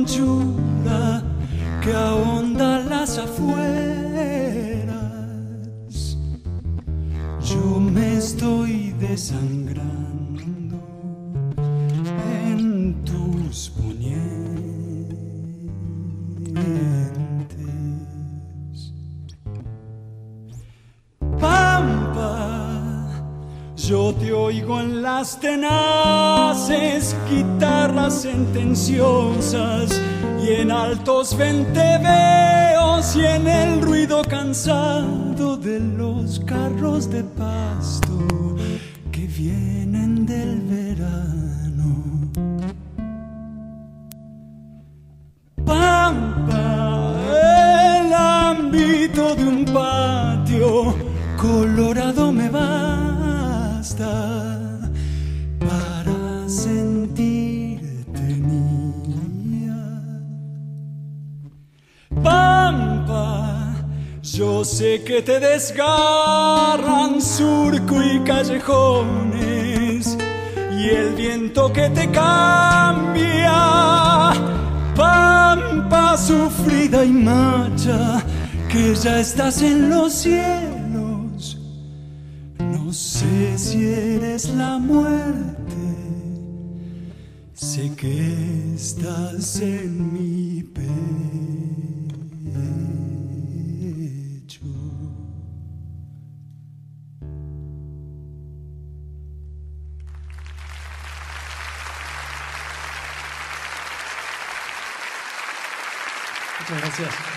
anchura que ahonda las afueras. Yo me estoy desangrando en tus ponientes. Pampa, yo te oigo en las tenaces sentenciosas y en altos venteveos y en el ruido cansado de los carros de pasto que vienen del verano. Pampa, el ámbito de un patio colorado sé que te desgarran surco y callejones y el viento que te cambia. Pampa sufrida y macha, que ya estás en los cielos. No sé si eres la muerte, sé que estás en mi pecho. Gracias.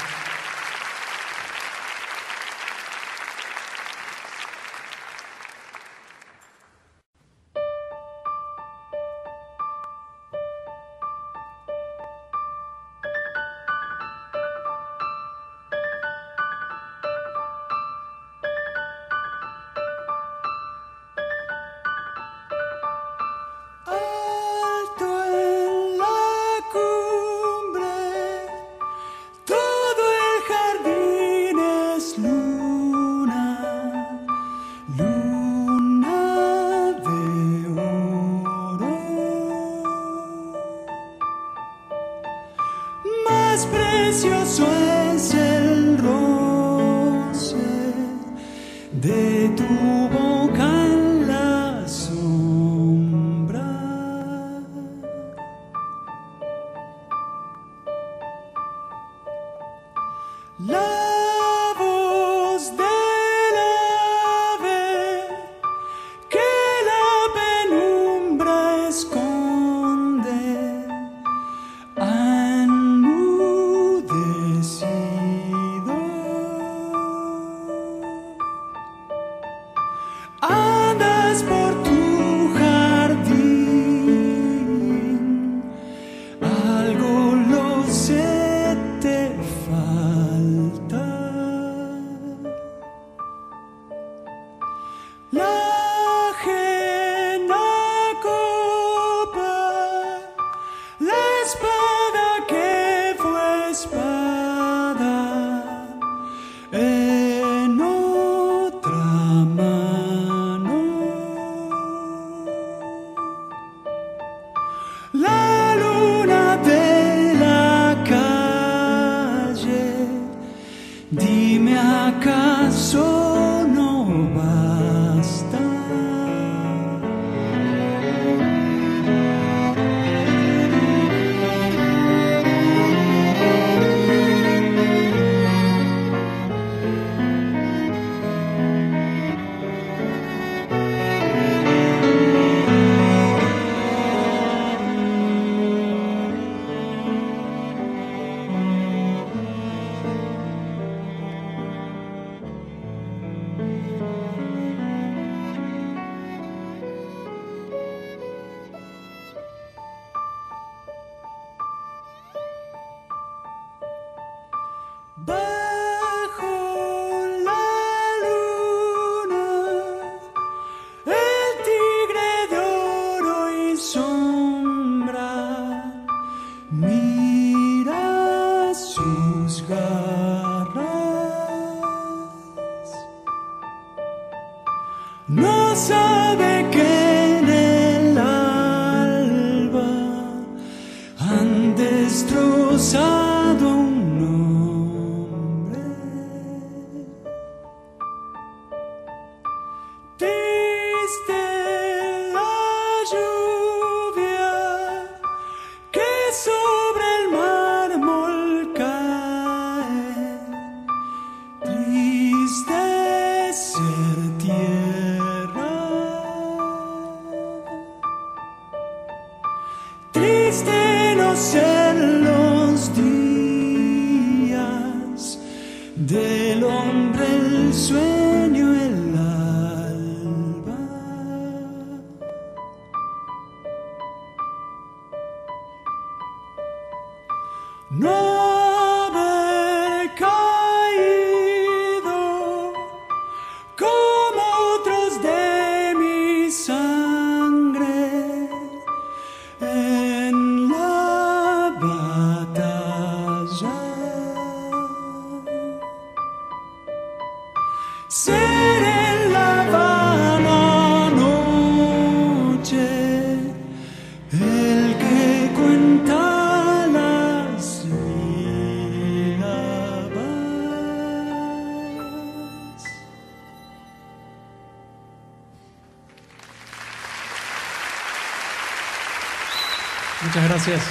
Gracias.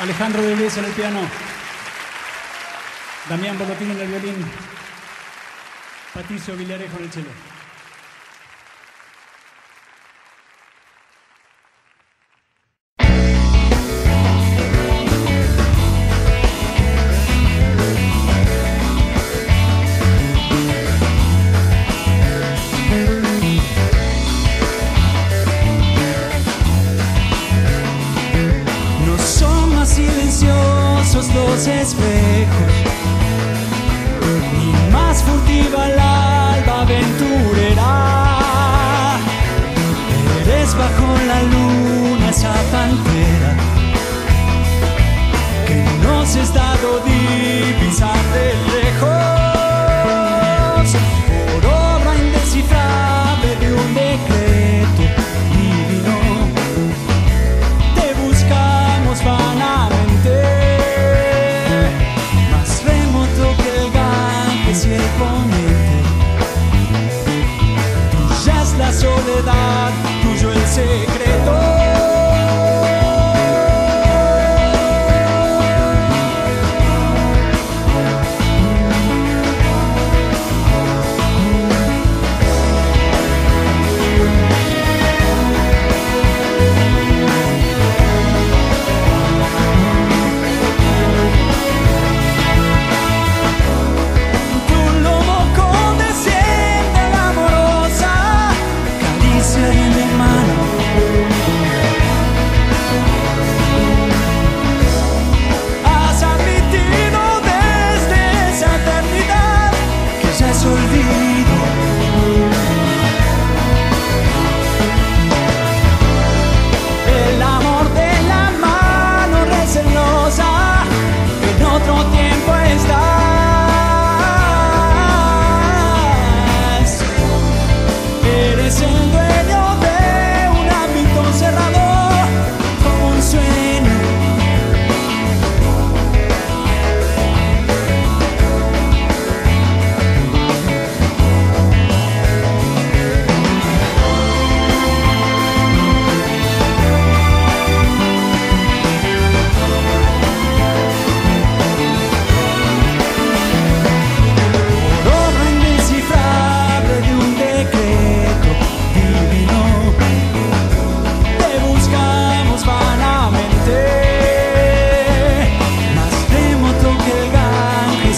Alejandro de Luis en el piano. Damián Bolotín en el violín. Patricio Villarejo en el cello.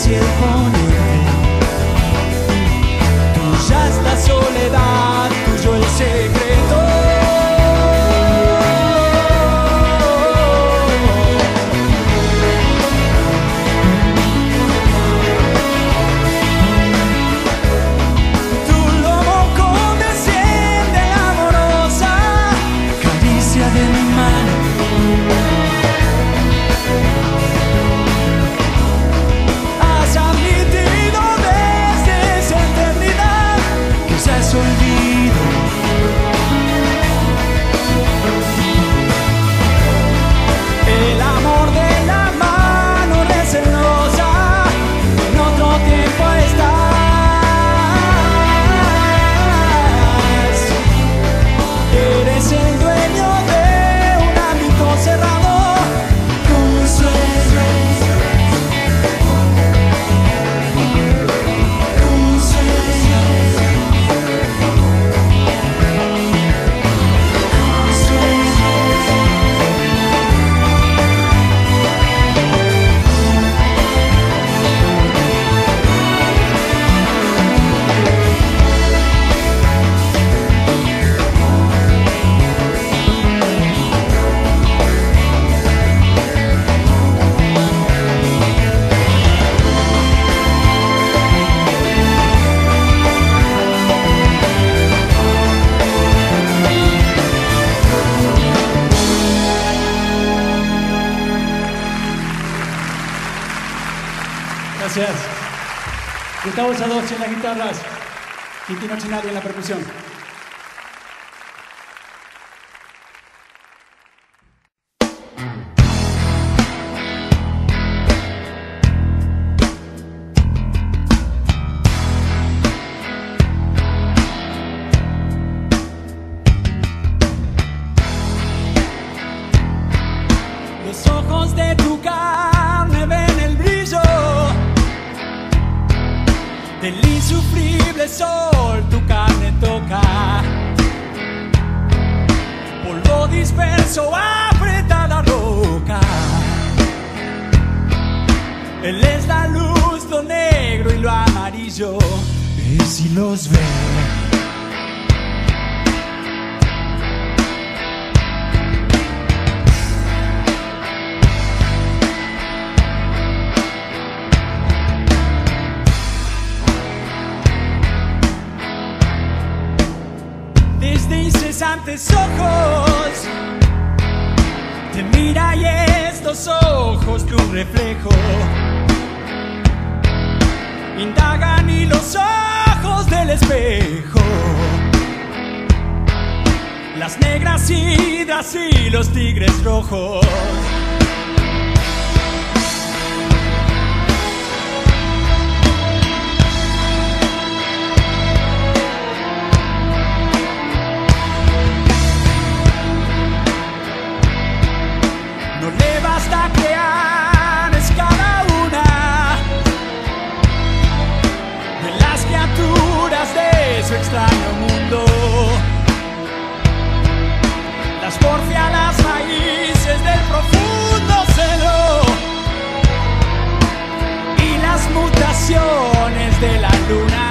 些光。Gustavo Sadoche en las guitarras. Quintino Chinari en la percusión. Sol, tu carne toca. Polvo disperso aprieta la roca. Él es la luz, lo negro y lo amarillo. Es si los ve. Incesantes ojos. Te mira y estos ojos tu reflejo. Indagan y los ojos del espejo. Las negras hidras y los tigres rojos. Extraño mundo. Las porfia las raíces del profundo celo y las mutaciones de la luna.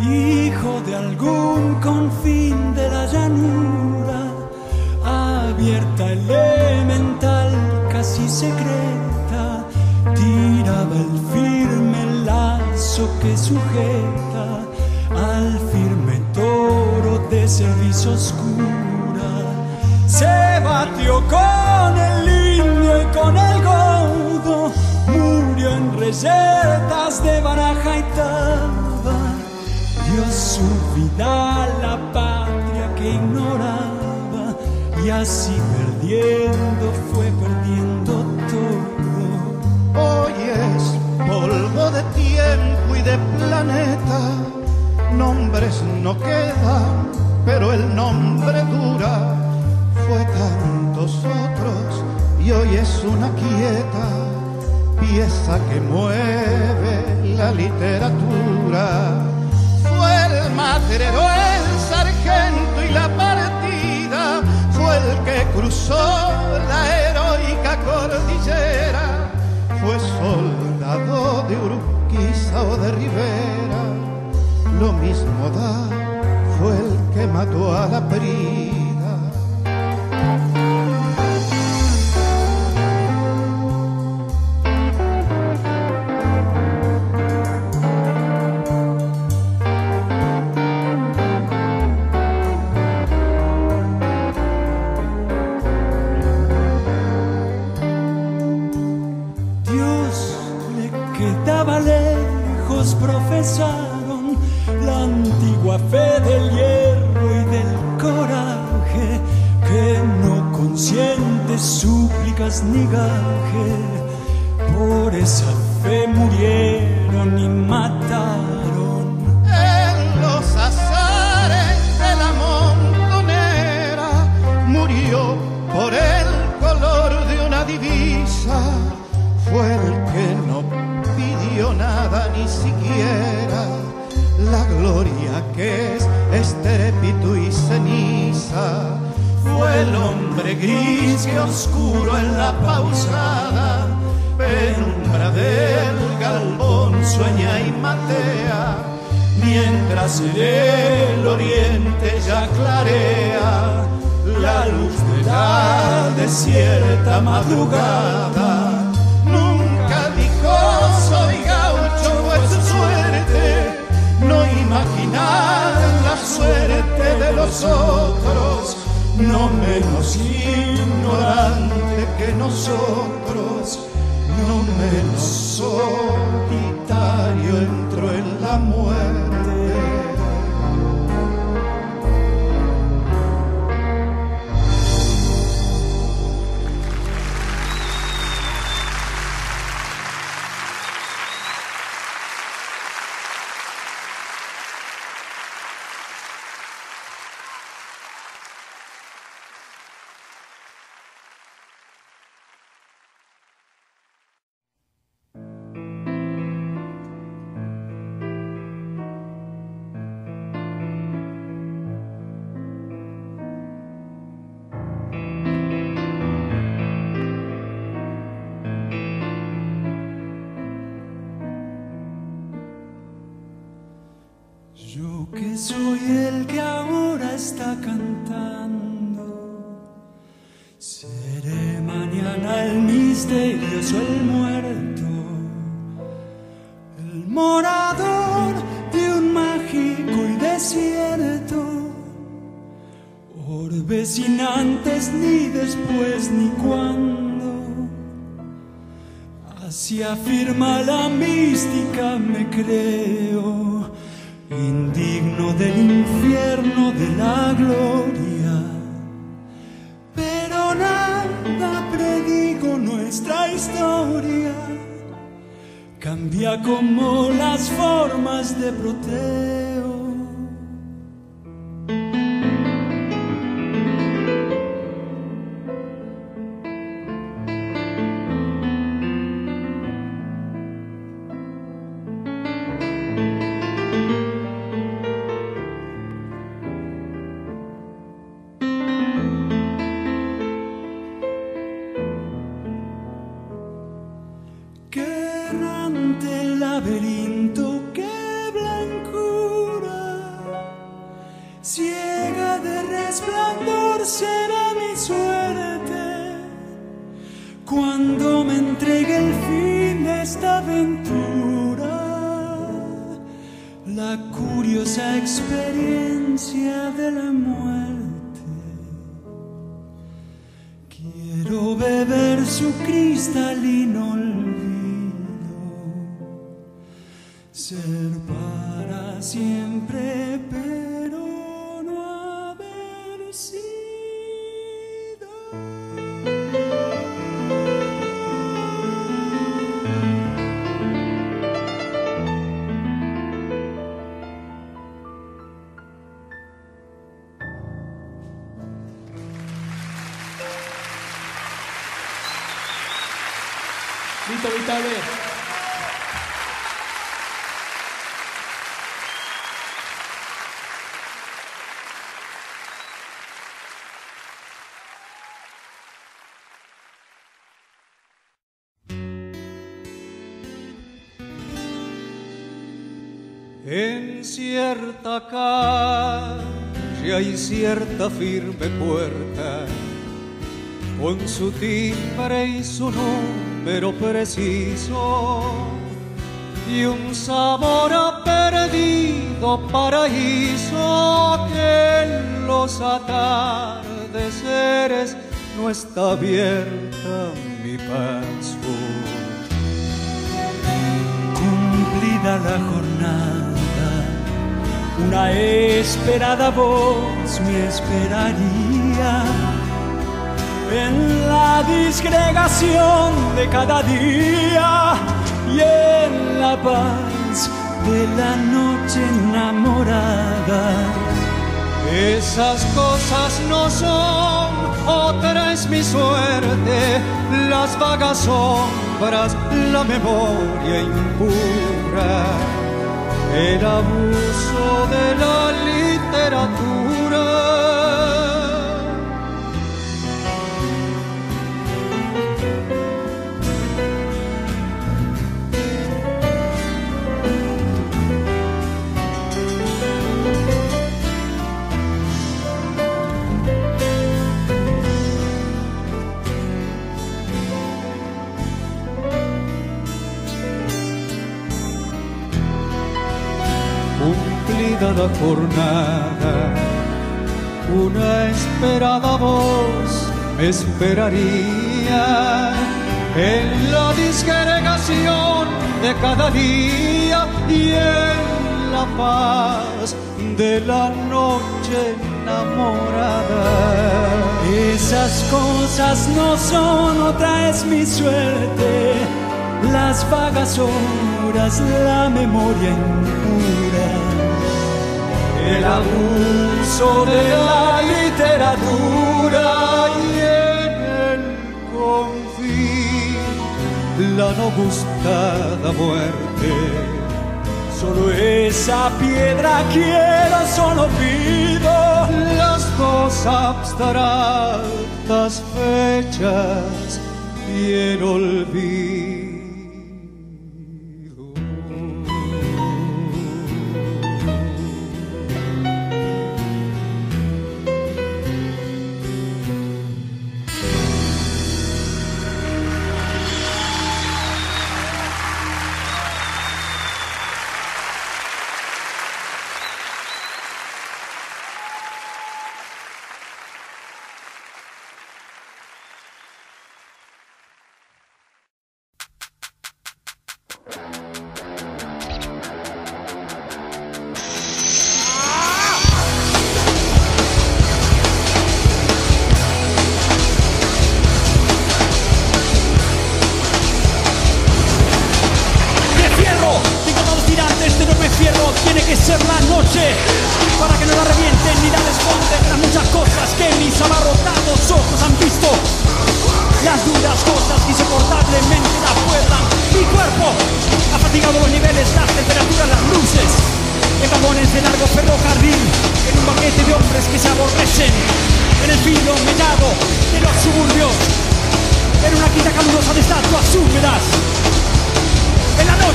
Hijo de algún confín de la llanura, abierta elemental, casi secreta, tiraba el firme lazo que sujeta al firme toro de servicio oscura. Se batió con el lindo y con el godo, murió en reyetas de baraja y dio su vida a la patria que ignoraba y así perdiendo fue perdiendo todo. Hoy es polvo de tiempo y de planeta, nombres no quedan, pero el nombre dura. Fue tantos otros y hoy es una quieta pieza que mueve la literatura fue el sargento y la partida, fue el que cruzó la heroica cordillera, fue soldado de Urquiza o de Rivera, lo mismo da, fue el que mató a la prida. No menos ignorante que nosotros, no menos solitario entró en la muerte. Como las formas de En cierta calle hay cierta firme puerta, con su timbre y su número preciso, y un sabor a perdido paraíso que en los atardeceres no está abierta mi paso. Cumplida la jornada una esperada voz me esperaría en la disgregación de cada día y en la paz de la noche enamorada. Esas cosas no son, otra es mi suerte, las vagas sombras, la memoria impura el abuso de la literatura. La jornada, una esperada voz me esperaría en la disgregación de cada día y en la paz de la noche enamorada. Esas cosas no son, otra es mi suerte, las vagas horas, la memoria impura el abuso de la literatura y en el confín la no gustada muerte. Solo esa piedra quiero, solo pido las dos abstractas fechas y el olvido.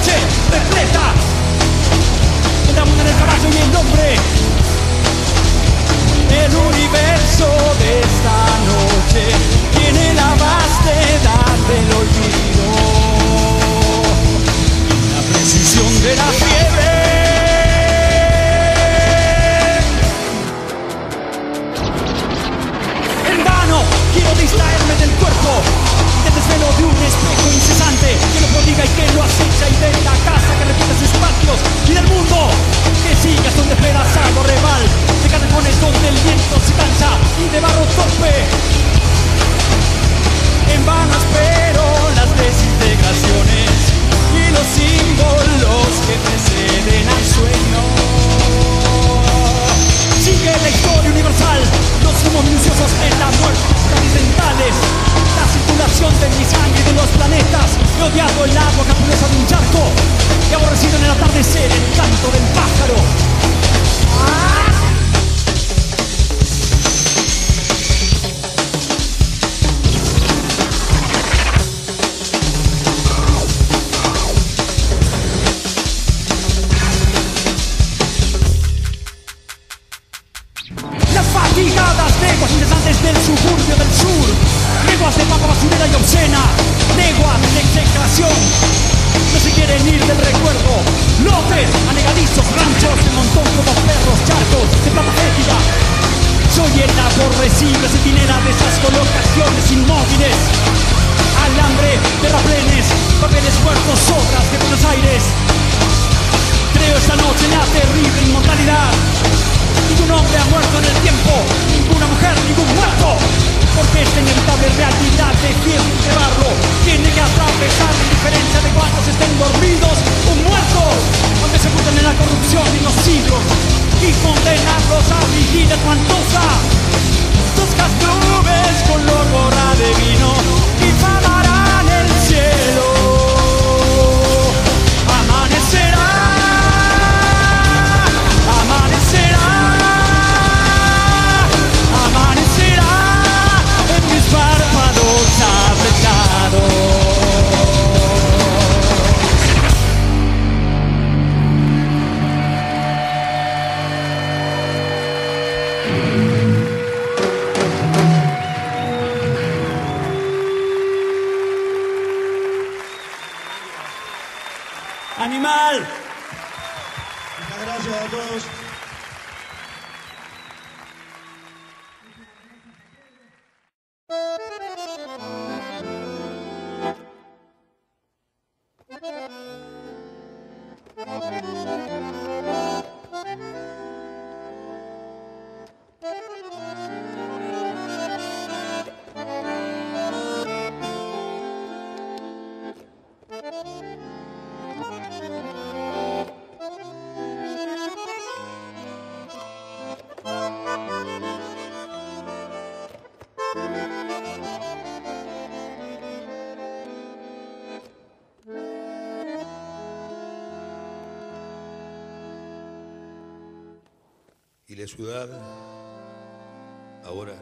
Noche repleta. En la del caballo y el hombre. El universo de esta noche tiene la vastedad del olvido. La precisión de la fiebre. En vano quiero distraerme del cuerpo del desvelo de un espejo incesante que lo prodiga y que lo y de la casa que repite sus patios. Y del mundo que sigue hasta un despedazado reval de callejones donde el viento se cansa y de barro torpe en vano espero las desintegraciones y los símbolos que preceden al sueño. Sigue la historia universal, los humos minuciosos en la muerte, accidentales, la circulación de mi sangre y de los planetas. He odiado el agua capulesa de un charco y aborrecido en el atardecer el canto del pájaro. Incesantes del suburbio del sur. Leguas de papa basurera y obscena. Leguas de execración No se quieren ir del recuerdo. Lotes anegadizos, ranchos de montón como perros charcos de plata fétida. Soy el aborrecible centinela de esas colocaciones inmóviles. Alambre, terraplenes, papeles muertos, obras de Buenos Aires. Creo esta noche en la terrible inmortalidad Ningún hombre ha muerto en el tiempo, ninguna mujer, ningún muerto. Porque esta inevitable realidad de fiel llevarlo tiene que atravesar la indiferencia de cuantos estén dormidos o muertos, donde se ocultan en la corrupción y los siglos y condenarlos a vigilia espantosa. Toscas nubes con borra de vino difamarán gracias a todos. Ciudad ahora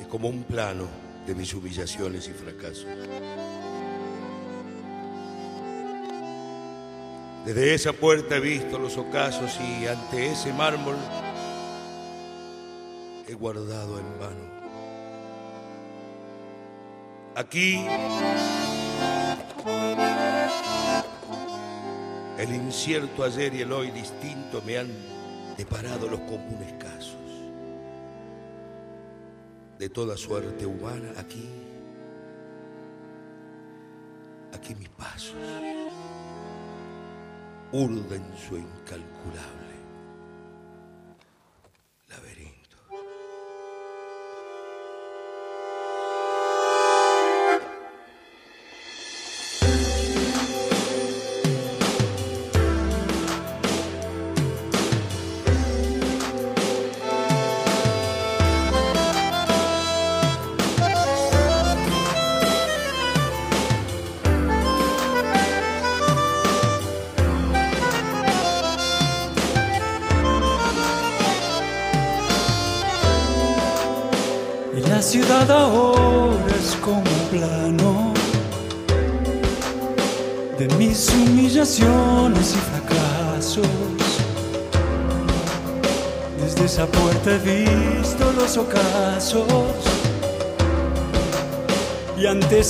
es como un plano de mis humillaciones y fracasos. Desde esa puerta he visto los ocasos y ante ese mármol he guardado en vano. Aquí el incierto ayer y el hoy distinto me han deparado los comunes casos. De toda suerte humana aquí, aquí mis pasos. Urden su incalculable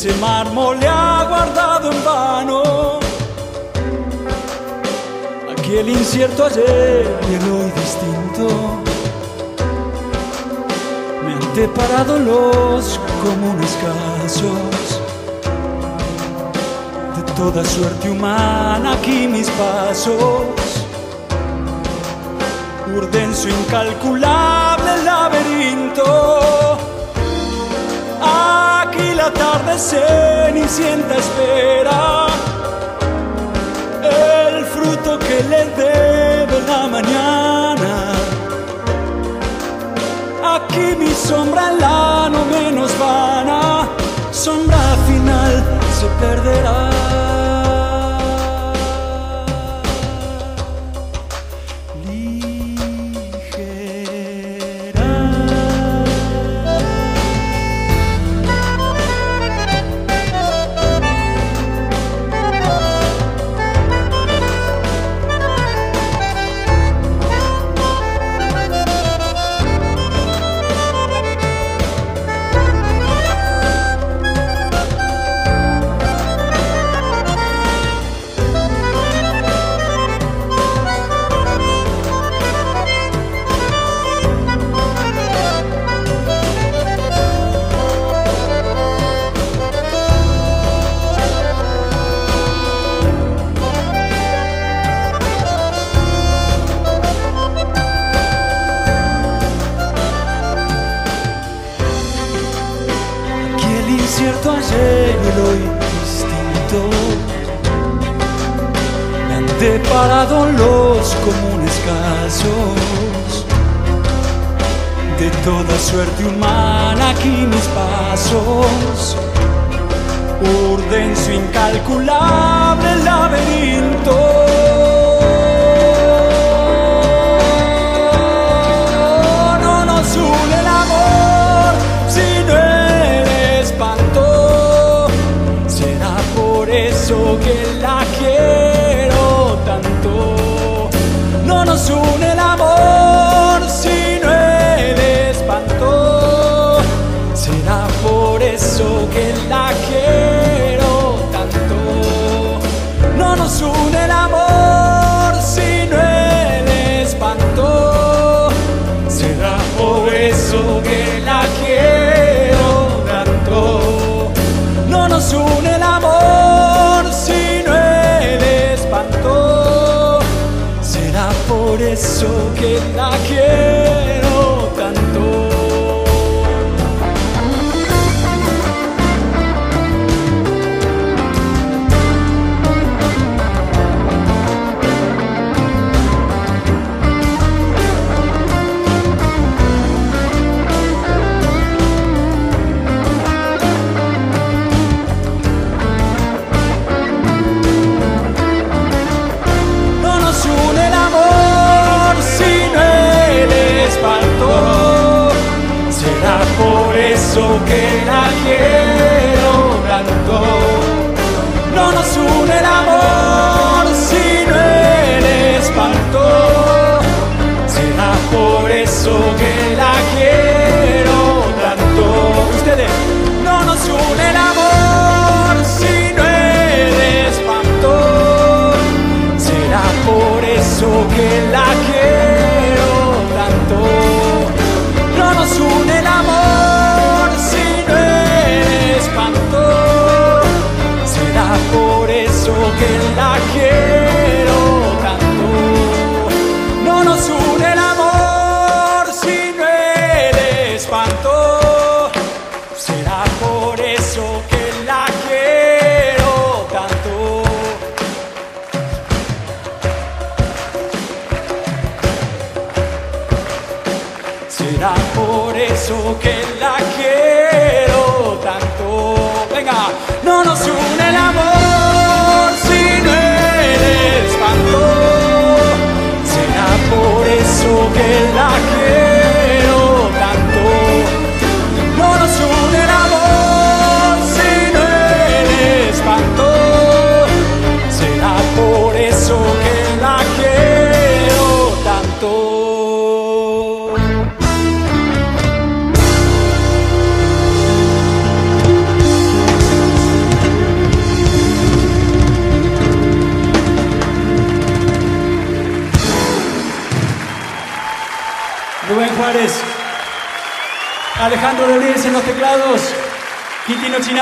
ese mármol ha guardado en vano aquel incierto ayer y el hoy distinto. Me han deparado los comunes casos de toda suerte humana. Aquí mis pasos urden su incalculable laberinto la tarde cenicienta espera el fruto que le debe la mañana. Aquí mi sombra la no menos vana, sombra final se perderá. cierto ayer y lo indistinto me han deparado los comunes casos. De toda suerte humana aquí mis pasos. Urden su incalculable laberinto. por eso que la quiero.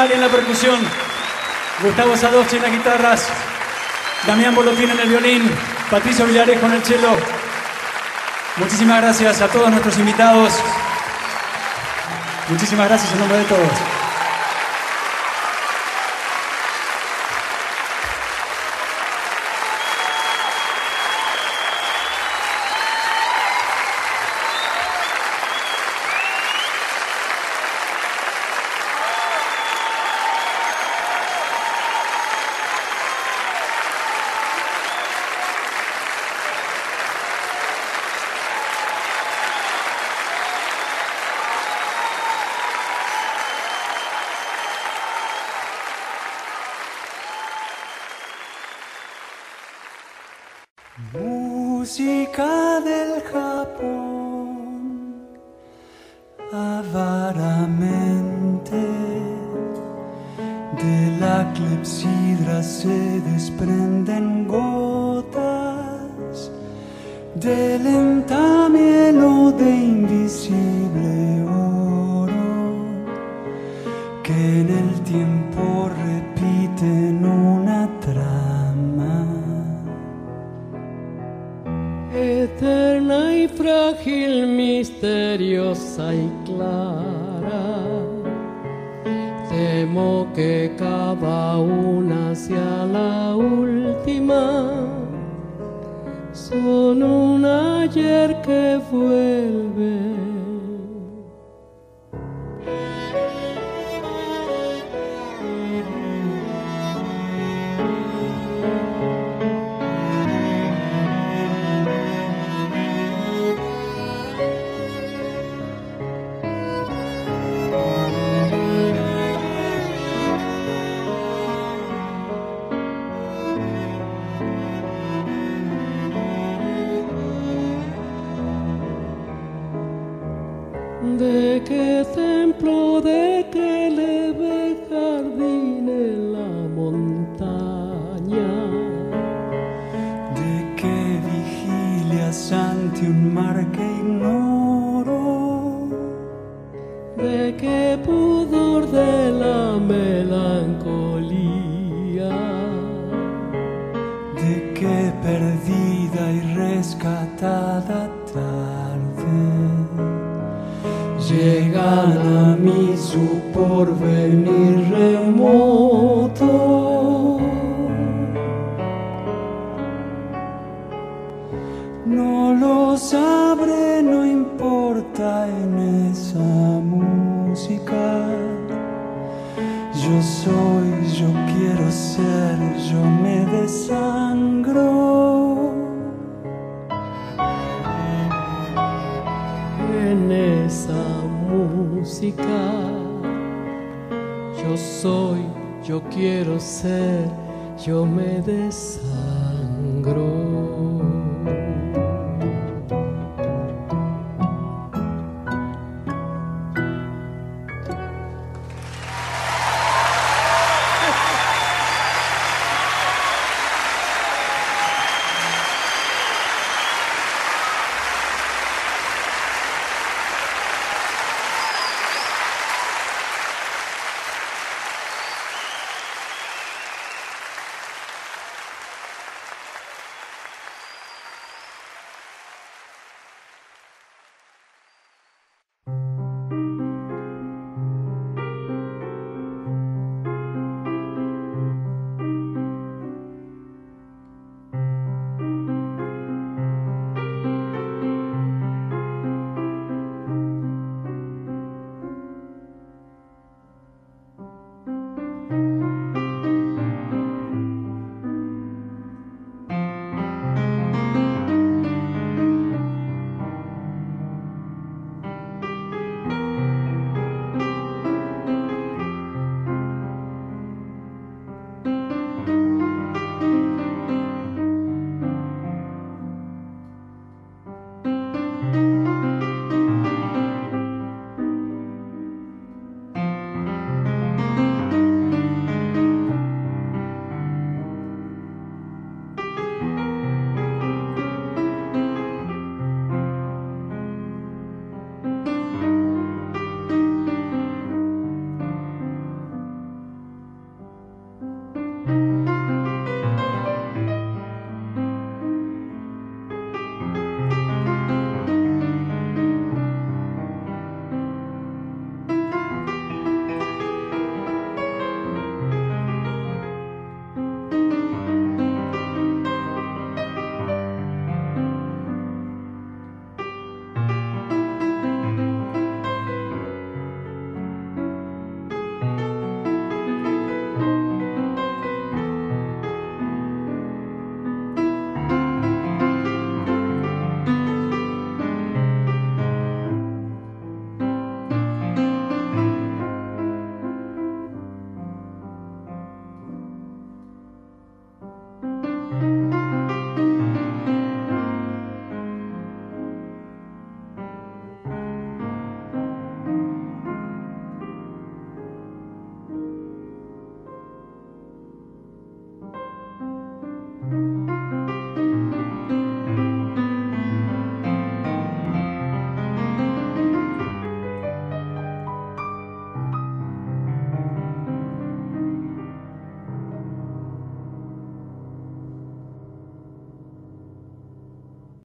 Chinali en la percusión, Gustavo Sadovchi en las guitarras, Damián Bolotín en el violín, Patricio Villarejo en el cello. Muchísimas gracias a todos nuestros invitados. Muchísimas gracias en nombre de todos. Música del Japón, avaramente de la clepsidra se desprenden gotas del de qué templo, de qué leve jardín en la montaña, de qué vigilias ante un mar que ignoro, de qué pudor de la melancolía, de qué perdida y rescatada llegar a mí su porvenir remoto. Yo quiero ser, yo me desangro.